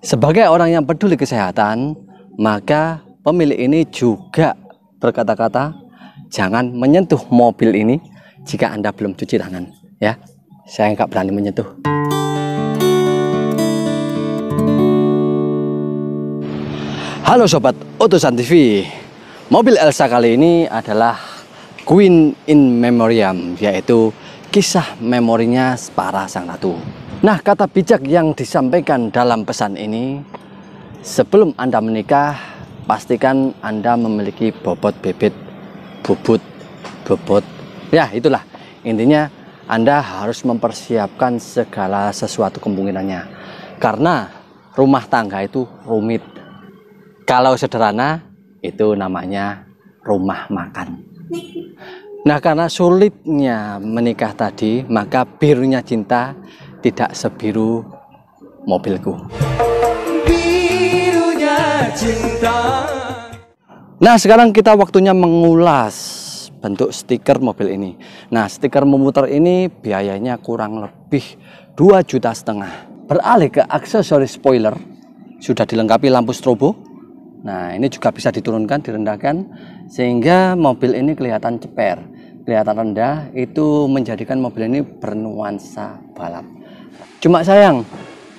Sebagai orang yang peduli kesehatan, maka pemilik ini juga berkata-kata jangan menyentuh mobil ini jika Anda belum cuci tangan ya. Saya nggak berani menyentuh. Halo sobat Otosan TV. Mobil Elsa kali ini adalah Queen in Memoriam yaitu kisah memorinya para sang ratu. Nah, kata bijak yang disampaikan dalam pesan ini, sebelum Anda menikah, pastikan Anda memiliki bobot bebet, bubut, bobot. Ya, itulah intinya Anda harus mempersiapkan segala sesuatu kemungkinannya. Karena rumah tangga itu rumit. Kalau sederhana, itu namanya rumah makan. Nah, karena sulitnya menikah tadi, maka birunya cinta tidak sebiru mobilku. Birunya cinta. Nah, sekarang kita waktunya mengulas bentuk stiker mobil ini. Nah, stiker memutar ini biayanya kurang lebih 2 juta setengah. Beralih ke aksesoris spoiler, sudah dilengkapi lampu strobo. Nah, ini juga bisa diturunkan, direndahkan sehingga mobil ini kelihatan ceper, kelihatan rendah itu menjadikan mobil ini bernuansa balap. Cuma sayang,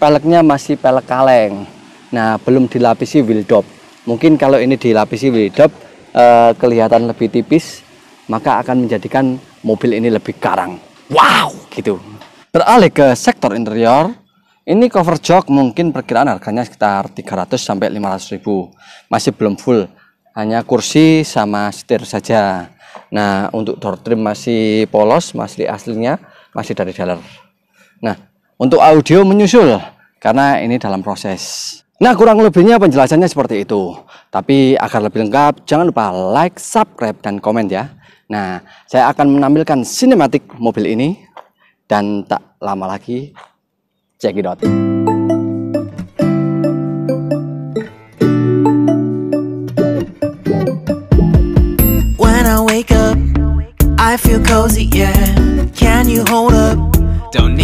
peleknya masih pelek kaleng. Nah, belum dilapisi wheel dop. Mungkin kalau ini dilapisi wheel dop eh, kelihatan lebih tipis, maka akan menjadikan mobil ini lebih karang. Wow, gitu. Beralih ke sektor interior, ini cover jok mungkin perkiraan harganya sekitar 300 sampai 500 ribu. Masih belum full, hanya kursi sama setir saja. Nah, untuk door trim masih polos, masih aslinya, masih dari dealer. Nah, untuk audio menyusul karena ini dalam proses. Nah kurang lebihnya penjelasannya seperti itu. Tapi agar lebih lengkap jangan lupa like, subscribe, dan komen ya. Nah saya akan menampilkan sinematik mobil ini dan tak lama lagi check it out. When I wake up, I feel cozy, yeah. Can you hold up?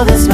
love is